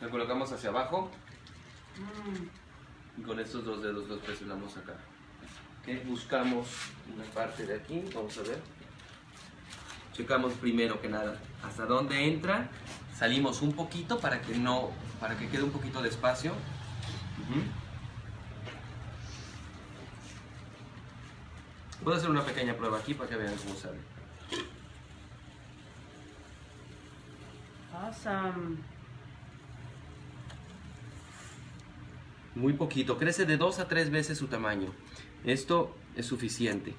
Lo colocamos hacia abajo. Y con estos dos dedos los presionamos acá. Ok, Buscamos una parte de aquí. Vamos a ver. Checamos primero que nada hasta dónde entra. Salimos un poquito para que no, para que quede un poquito de espacio. Ujú. Puedo hacer una pequeña prueba aquí para que vean cómo sale. Awesome. Muy poquito, crece de dos a tres veces su tamaño. Esto es suficiente.